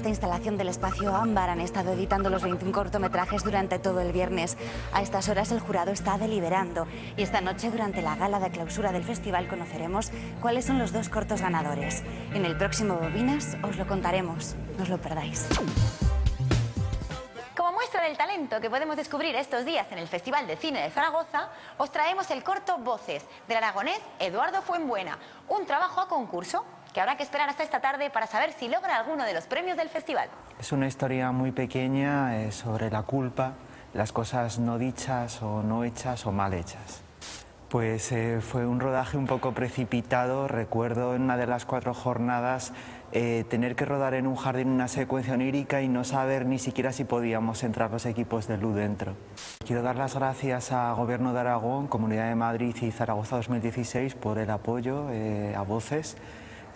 Esta instalación del espacio Ámbar han estado editando los 21 cortometrajes durante todo el viernes. A estas horas el jurado está deliberando y esta noche durante la gala de clausura del festival conoceremos cuáles son los dos cortos ganadores. En el próximo Bobinas os lo contaremos, no os lo perdáis. Como muestra del talento que podemos descubrir estos días en el Festival de Cine de Zaragoza, os traemos el corto Voces del aragonés Eduardo Fuenbuena, un trabajo a concurso que habrá que esperar hasta esta tarde para saber si logra alguno de los premios del festival. Es una historia muy pequeña eh, sobre la culpa, las cosas no dichas o no hechas o mal hechas. Pues eh, fue un rodaje un poco precipitado. Recuerdo en una de las cuatro jornadas eh, tener que rodar en un jardín una secuencia onírica y no saber ni siquiera si podíamos entrar los equipos de luz dentro. Quiero dar las gracias a Gobierno de Aragón, Comunidad de Madrid y Zaragoza 2016 por el apoyo a Voces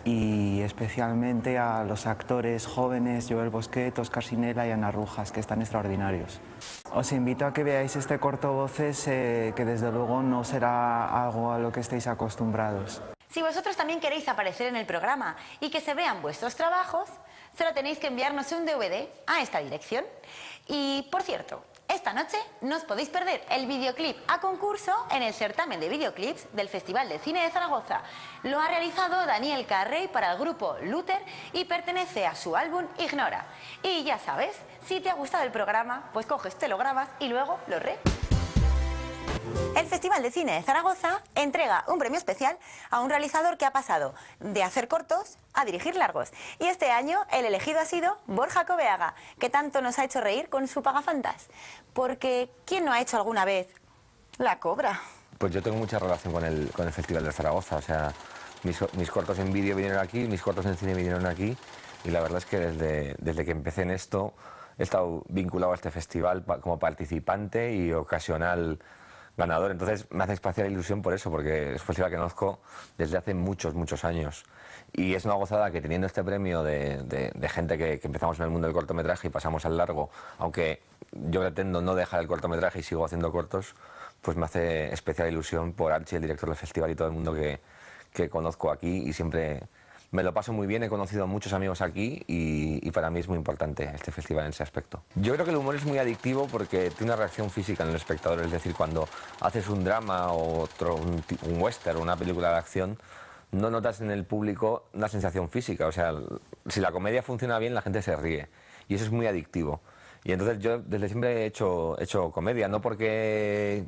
y especialmente a los actores jóvenes Joel Bosquet, Oscar Sinela y Ana Rujas, que están extraordinarios. Os invito a que veáis este corto voces, eh, que desde luego no será algo a lo que estéis acostumbrados. Si vosotros también queréis aparecer en el programa y que se vean vuestros trabajos, solo tenéis que enviarnos un DVD a esta dirección. Y, por cierto, esta noche no os podéis perder el videoclip a concurso en el certamen de videoclips del Festival de Cine de Zaragoza. Lo ha realizado Daniel Carrey para el grupo Luther y pertenece a su álbum Ignora. Y ya sabes, si te ha gustado el programa, pues coges, te lo grabas y luego lo re. El Festival de Cine de Zaragoza entrega un premio especial a un realizador que ha pasado de hacer cortos a dirigir largos. Y este año el elegido ha sido Borja Cobeaga, que tanto nos ha hecho reír con su Pagafantas. Porque ¿quién no ha hecho alguna vez la cobra? Pues yo tengo mucha relación con el, con el Festival de Zaragoza. O sea, mis, cortos en vídeo vinieron aquí, mis cortos en cine vinieron aquí. Y la verdad es que desde, desde que empecé en esto he estado vinculado a este festival como participante y ocasional ganador. Entonces me hace especial ilusión por eso, porque es festival que conozco desde hace muchos, muchos años. Y es una gozada que teniendo este premio de, de, gente que, que, empezamos en el mundo del cortometraje y pasamos al largo, aunque yo pretendo no dejar el cortometraje y sigo haciendo cortos, pues me hace especial ilusión por Archie, el director del festival y todo el mundo que, que conozco aquí y siempre me lo paso muy bien, he conocido a muchos amigos aquí y, para mí es muy importante este festival en ese aspecto. Yo creo que el humor es muy adictivo porque tiene una reacción física en el espectador, es decir, cuando haces un drama o un, un western una película de acción, no notas en el público una sensación física, o sea, si la comedia funciona bien, la gente se ríe y eso es muy adictivo. Y entonces yo desde siempre he hecho, hecho comedia, no porque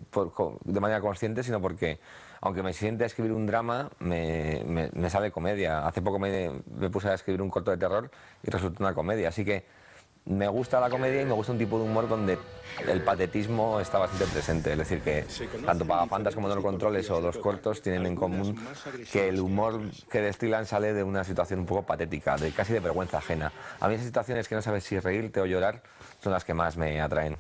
de manera consciente, sino porque aunque me siente a escribir un drama, me, me, sale comedia. Hace poco me, me, puse a escribir un corto de terror y resultó una comedia. Así que me gusta la comedia y me gusta un tipo de humor donde el patetismo está bastante presente. Es decir, que tanto Pagafantas como No Controles o los cortos tienen en común que el humor que destilan sale de una situación un poco patética, de casi de vergüenza ajena. A mí esas situaciones que no sabes si reírte o llorar son las que más me atraen.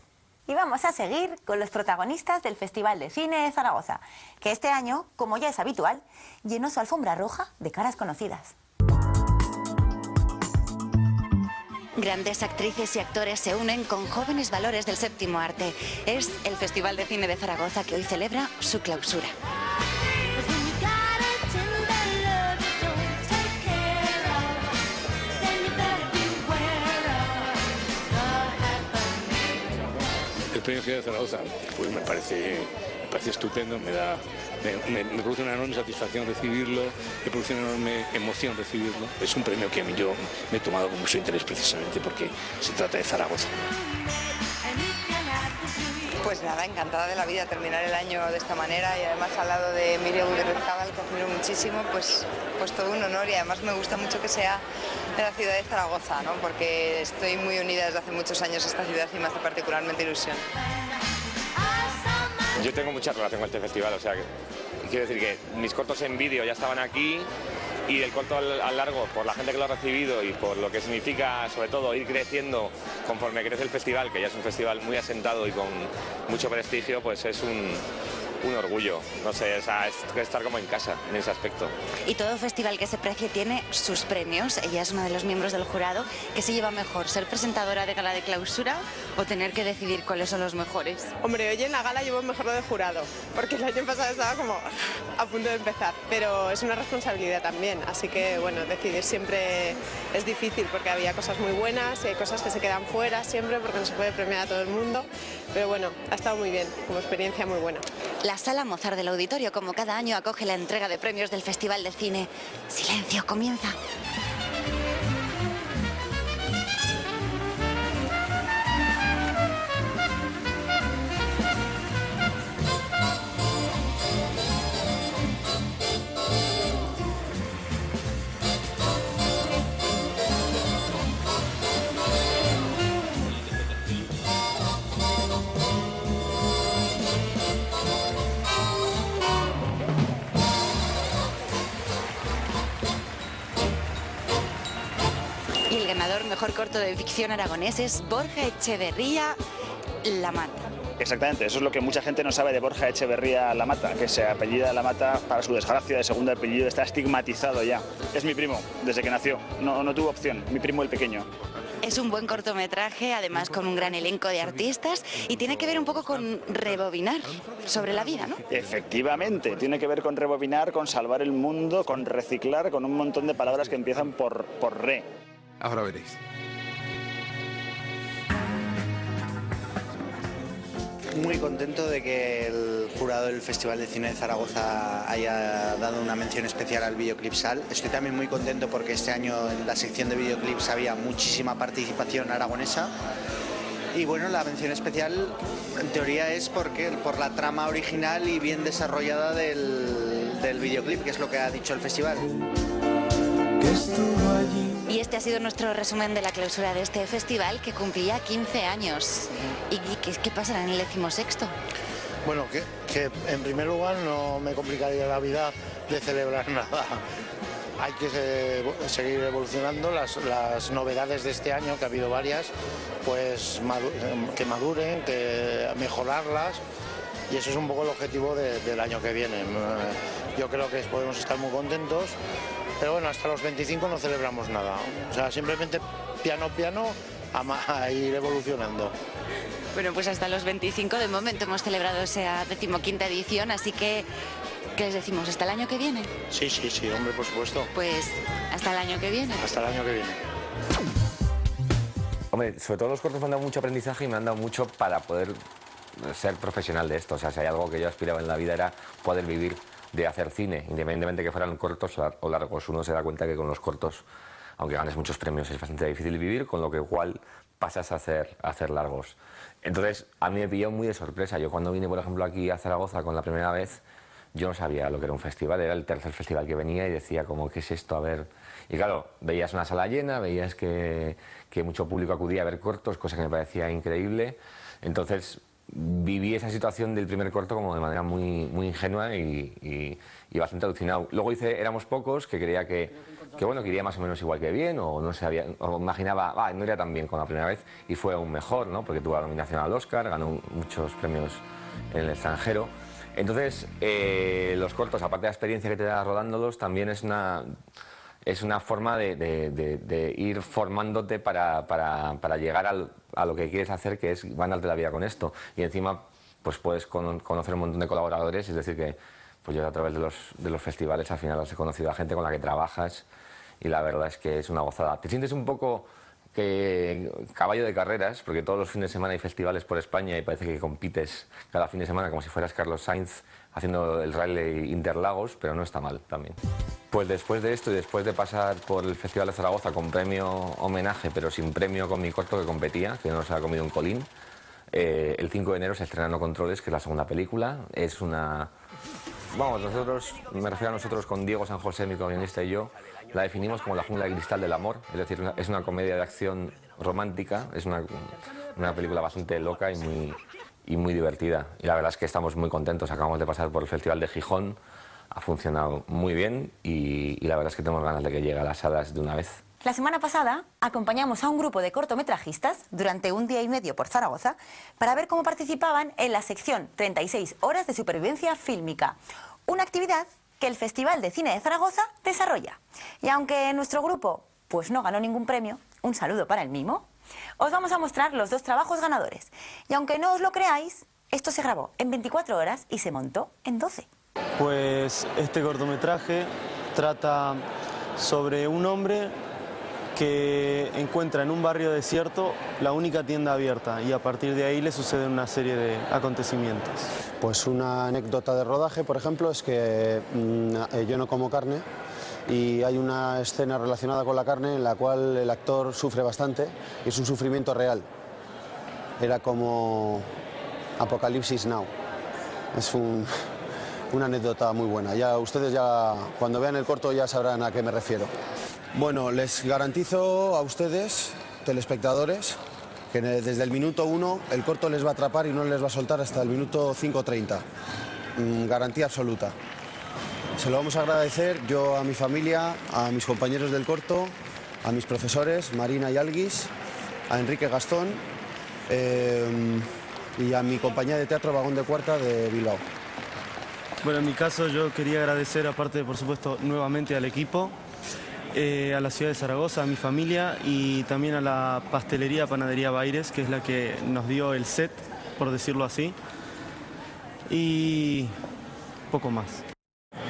Y vamos a seguir con los protagonistas del Festival de Cine de Zaragoza, que este año, como ya es habitual, llenó su alfombra roja de caras conocidas. Grandes actrices y actores se unen con jóvenes valores del séptimo arte. Es el Festival de Cine de Zaragoza que hoy celebra su clausura. Premio Ciudad de Zaragoza, pues me parece, parece estupendo, me da me, produce una enorme satisfacción recibirlo, me produce una enorme emoción recibirlo. Es un premio que a mí yo me he tomado con mucho interés precisamente porque se trata de Zaragoza. Pues nada, encantada de la vida terminar el año de esta manera y además al lado de Miriam Gutiérrez que admiro muchísimo, pues, pues todo un honor y además me gusta mucho que sea de la ciudad de Zaragoza, ¿no? porque estoy muy unida desde hace muchos años a esta ciudad y me hace particularmente ilusión. Yo tengo mucha relación con este festival, o sea, quiero decir que mis cortos en vídeo ya estaban aquí y el corto al, largo, por la gente que lo ha recibido y por lo que significa, sobre todo, ir creciendo conforme crece el festival, que ya es un festival muy asentado y con mucho prestigio, pues es un, un orgullo. No sé, o sea, es estar como en casa en ese aspecto. Y todo festival que se precie tiene sus premios. Ella es una de los miembros del jurado. ¿Qué se lleva mejor, ser presentadora de gala de clausura o tener que decidir cuáles son los mejores? Hombre, hoy en la gala llevo mejor lo de jurado, porque el año pasado estaba como a punto de empezar, pero es una responsabilidad también, así que bueno, decidir siempre es difícil porque había cosas muy buenas y hay cosas que se quedan fuera siempre porque no se puede premiar a todo el mundo, pero bueno, ha estado muy bien, como experiencia muy buena. La sala Mozart del auditorio, como cada año, acoge la entrega de premios del Festival de Cine. Silencio, comienza. Mejor corto de ficción aragonés es Borja Echeverría La Mata. Exactamente, eso es lo que mucha gente no sabe de Borja Echeverría La Mata, que se apellida La Mata para su desgracia de segundo apellido, está estigmatizado ya. Es mi primo, desde que nació, no, no tuvo opción, mi primo el pequeño. Es un buen cortometraje, además con un gran elenco de artistas y tiene que ver un poco con rebobinar sobre la vida, ¿no? Efectivamente, tiene que ver con rebobinar, con salvar el mundo, con reciclar, con un montón de palabras que empiezan por, por re. Ahora veréis. Muy contento de que el jurado del Festival de Cine de Zaragoza haya dado una mención especial al videoclip Sal. Estoy también muy contento porque este año en la sección de videoclips había muchísima participación aragonesa. Y bueno, la mención especial en teoría es porque, por la trama original y bien desarrollada del, del videoclip, que es lo que ha dicho el festival. Y este ha sido nuestro resumen de la clausura de este festival que cumplía 15 años. ¿Y qué, qué pasará en el decimosexto? Bueno, que, que en primer lugar no me complicaría la vida de celebrar nada. Hay que se- seguir evolucionando las, las novedades de este año, que ha habido varias, pues madu- que maduren, que mejorarlas. Y eso es un poco el objetivo de- del año que viene. Yo creo que podemos estar muy contentos, pero bueno, hasta los 25 no celebramos nada. O sea, simplemente piano piano a, ir evolucionando. Bueno, pues hasta los 25 de momento hemos celebrado esa decimoquinta edición, así que, ¿qué les decimos? ¿Hasta el año que viene? Sí, sí, sí, hombre, por supuesto. Pues hasta el año que viene. Hasta el año que viene. Hombre, sobre todo los cortos me han dado mucho aprendizaje y me han dado mucho para poder ser profesional de esto. O sea, si hay algo que yo aspiraba en la vida era poder vivir de hacer cine, independientemente que fueran cortos o largos. Uno se da cuenta que con los cortos, aunque ganes muchos premios, es bastante difícil vivir, con lo que igual pasas a hacer, hacer largos. Entonces, a mí me pilló muy de sorpresa. Yo cuando vine, por ejemplo, aquí a Zaragoza con la primera vez, yo no sabía lo que era un festival, era el tercer festival que venía y decía como, ¿qué es esto? A ver... Y claro, veías una sala llena, veías que, que mucho público acudía a ver cortos, cosa que me parecía increíble. Entonces, viví esa situación del primer corto como de manera muy, muy ingenua y, y- y bastante alucinado. Luego hice Éramos Pocos, que creía que, que, bueno, que iría más o menos igual que bien, o no sabía, o imaginaba, ah, no iría tan bien con la primera vez, y fue aún mejor, ¿no? porque tuvo la nominación al Oscar, ganó muchos premios en el extranjero. Entonces, eh, los cortos, aparte de la experiencia que te da rodándolos, también es una, es una forma de, ir formándote para, llegar a lo que quieres hacer, que es ganarte la vida con esto. Y encima, pues puedes cono- conocer un montón de colaboradores, es decir, que pues yo a través de los, de los festivales al final has conocido a gente con la que trabajas y la verdad es que es una gozada. Te sientes un poco que caballo de carreras, porque todos los fines de semana hay festivales por España y parece que compites cada fin de semana como si fueras Carlos Sainz haciendo el rally Interlagos, pero no está mal también. Pues después de esto y después de pasar por el Festival de Zaragoza con premio homenaje, pero sin premio con mi corto que competía, que no se ha comido un colín, eh, el 5 de enero se estrena No Controles, que es la segunda película. Es una... Vamos, nosotros, me refiero a nosotros con Diego San José, mi guionista y yo, la definimos como la jungla de cristal del amor, es decir, es una comedia de acción romántica, es una, una película bastante loca y muy, y muy divertida. Y la verdad es que estamos muy contentos, acabamos de pasar por el Festival de Gijón, ha funcionado muy bien y, y la verdad es que tenemos ganas de que llegue a las salas de una vez. La semana pasada acompañamos a un grupo de cortometrajistas durante un día y medio por Zaragoza para ver cómo participaban en la sección 36 horas de supervivencia fílmica, una actividad que el Festival de Cine de Zaragoza desarrolla. Y aunque nuestro grupo pues no ganó ningún premio, un saludo para el mimo, os vamos a mostrar los dos trabajos ganadores. Y aunque no os lo creáis, esto se grabó en 24 horas y se montó en 12. Pues este cortometraje trata sobre un hombre que encuentra en un barrio desierto la única tienda abierta y a partir de ahí le suceden una serie de acontecimientos. Pues una anécdota de rodaje, por ejemplo, es que mm, eh, yo no como carne y hay una escena relacionada con la carne en la cual el actor sufre bastante y es un sufrimiento real. Era como Apocalipsis Now. Es un, una anécdota muy buena. Ya ustedes ya cuando vean el corto ya sabrán a qué me refiero. Bueno, les garantizo a ustedes, telespectadores, que desde el minuto uno el corto les va a atrapar y no les va a soltar hasta el minuto 5.30. Mm, garantía absoluta. Se lo vamos a agradecer yo a mi familia, a mis compañeros del corto, a mis profesores, Marina y Alguis, a Enrique Gastón eh, y a mi compañía de teatro Vagón de Cuarta de Bilbao. Bueno, en mi caso yo quería agradecer, aparte, por supuesto, nuevamente al equipo, eh, a la ciudad de Zaragoza, a mi familia y también a la pastelería Panadería Baires, que es la que nos dio el set, por decirlo así, y poco más.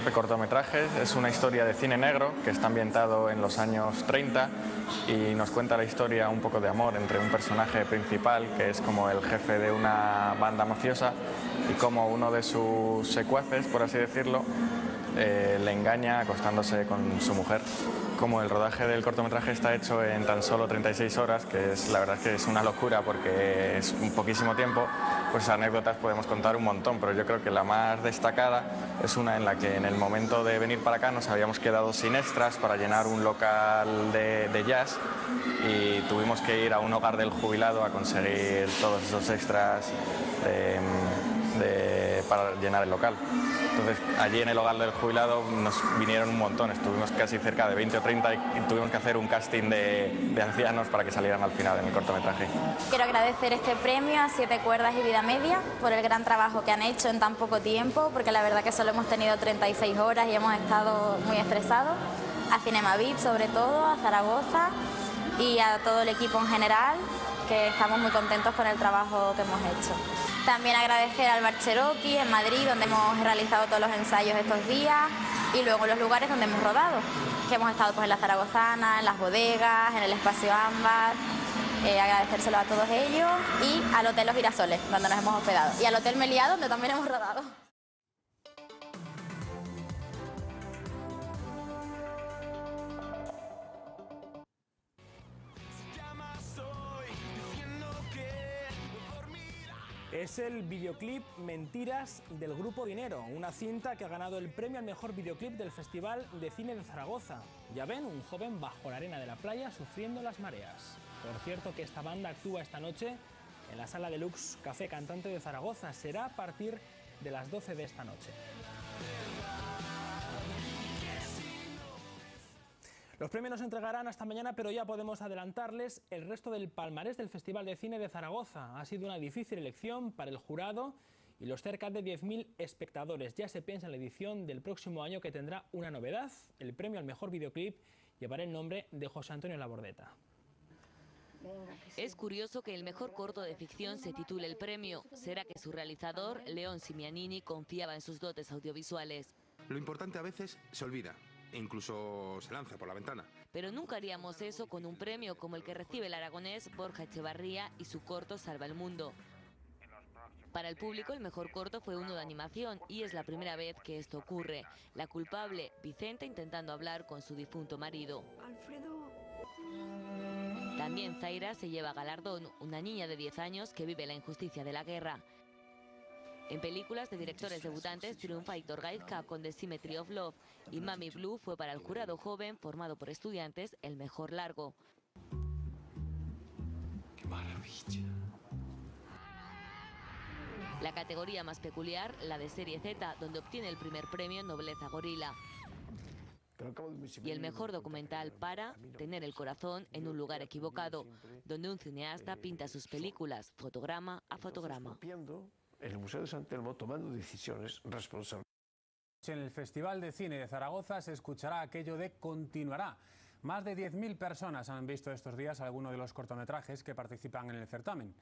El cortometraje es una historia de cine negro que está ambientado en los años 30 y nos cuenta la historia un poco de amor entre un personaje principal que es como el jefe de una banda mafiosa y como uno de sus secuaces, por así decirlo, eh, le engaña acostándose con su mujer. Como el rodaje del cortometraje está hecho en tan solo 36 horas, que es la verdad que es una locura porque es un poquísimo tiempo, pues anécdotas podemos contar un montón, pero yo creo que la más destacada es una en la que en el momento de venir para acá nos habíamos quedado sin extras para llenar un local de, de jazz y tuvimos que ir a un hogar del jubilado a conseguir todos esos extras de, para llenar el local. Entonces, allí en el hogar del jubilado nos vinieron un montón, estuvimos casi cerca de 20 o 30 y tuvimos que hacer un casting de, ancianos para que salieran al final en el cortometraje. Quiero agradecer este premio a Siete Cuerdas y Vida Media por el gran trabajo que han hecho en tan poco tiempo, porque la verdad que solo hemos tenido 36 horas y hemos estado muy estresados. A Cinema VIP sobre todo, a Zaragoza y a todo el equipo en general, que estamos muy contentos con el trabajo que hemos hecho. También agradecer al Bar Cherokee en Madrid, donde hemos realizado todos los ensayos estos días, y luego los lugares donde hemos rodado, que hemos estado pues, en la Zaragozana, en las bodegas, en el espacio Ámbar. Eh, agradecérselo a todos ellos y al Hotel Los Girasoles, donde nos hemos hospedado, y al Hotel Meliá, donde también hemos rodado. Es el videoclip Mentiras del Grupo Dinero, una cinta que ha ganado el premio al mejor videoclip del Festival de Cine de Zaragoza. Ya ven, un joven bajo la arena de la playa sufriendo las mareas. Por cierto que esta banda actúa esta noche en la sala deluxe Café Cantante de Zaragoza. Será a partir de las 12 de esta noche. Los premios nos entregarán hasta mañana, pero ya podemos adelantarles el resto del palmarés del Festival de Cine de Zaragoza. Ha sido una difícil elección para el jurado y los cerca de 10.000 espectadores. Ya se piensa en la edición del próximo año que tendrá una novedad. El premio al mejor videoclip llevará el nombre de José Antonio Labordeta. Es curioso que el mejor corto de ficción se titule el premio. ¿Será que su realizador, León Simianini, confiaba en sus dotes audiovisuales? Lo importante a veces se olvida incluso se lanza por la ventana. Pero nunca haríamos eso con un premio como el que recibe el aragonés Borja Echevarría y su corto Salva el Mundo. Para el público el mejor corto fue uno de animación y es la primera vez que esto ocurre. La culpable, Vicente intentando hablar con su difunto marido. También Zaira se lleva galardón, una niña de 10 años que vive la injusticia de la guerra. En películas de directores debutantes triunfa Hitor Gaizka con The Symmetry of Love y Mami Blue fue para el jurado joven formado por estudiantes el mejor largo. ¡Qué maravilla! La categoría más peculiar, la de serie Z, donde obtiene el primer premio Nobleza Gorila. Y el mejor documental para tener el corazón en un lugar equivocado, donde un cineasta pinta sus películas fotograma a fotograma. El Museo de San Telmo tomando decisiones responsables. En el Festival de Cine de Zaragoza se escuchará aquello de continuará. Más de 10.000 personas han visto estos días algunos de los cortometrajes que participan en el certamen.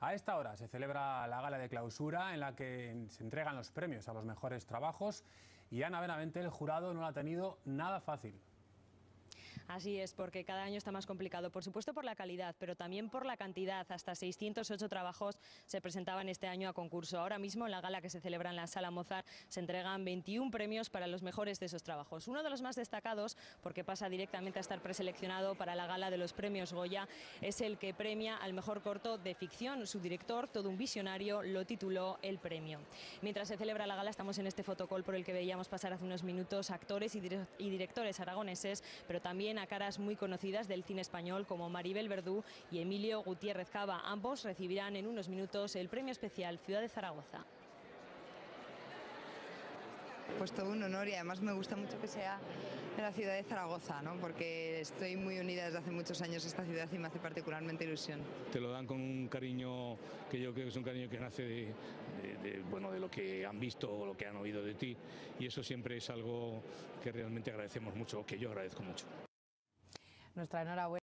A esta hora se celebra la gala de clausura en la que se entregan los premios a los mejores trabajos y Ana Benavente, el jurado, no lo ha tenido nada fácil. Así es, porque cada año está más complicado, por supuesto por la calidad, pero también por la cantidad. Hasta 608 trabajos se presentaban este año a concurso. Ahora mismo, en la gala que se celebra en la Sala Mozart, se entregan 21 premios para los mejores de esos trabajos. Uno de los más destacados, porque pasa directamente a estar preseleccionado para la gala de los premios Goya, es el que premia al mejor corto de ficción. Su director, todo un visionario, lo tituló El Premio. Mientras se celebra la gala, estamos en este fotocall por el que veíamos pasar hace unos minutos actores y directores aragoneses, pero también a caras muy conocidas del cine español como Maribel Verdú y Emilio Gutiérrez Cava. Ambos recibirán en unos minutos el premio especial Ciudad de Zaragoza. Pues todo un honor y además me gusta mucho que sea en la ciudad de Zaragoza, ¿no? porque estoy muy unida desde hace muchos años a esta ciudad y me hace particularmente ilusión. Te lo dan con un cariño que yo creo que es un cariño que nace de, de, bueno, de lo que han visto o lo que han oído de ti y eso siempre es algo que realmente agradecemos mucho, que yo agradezco mucho. Nuestra enhorabuena.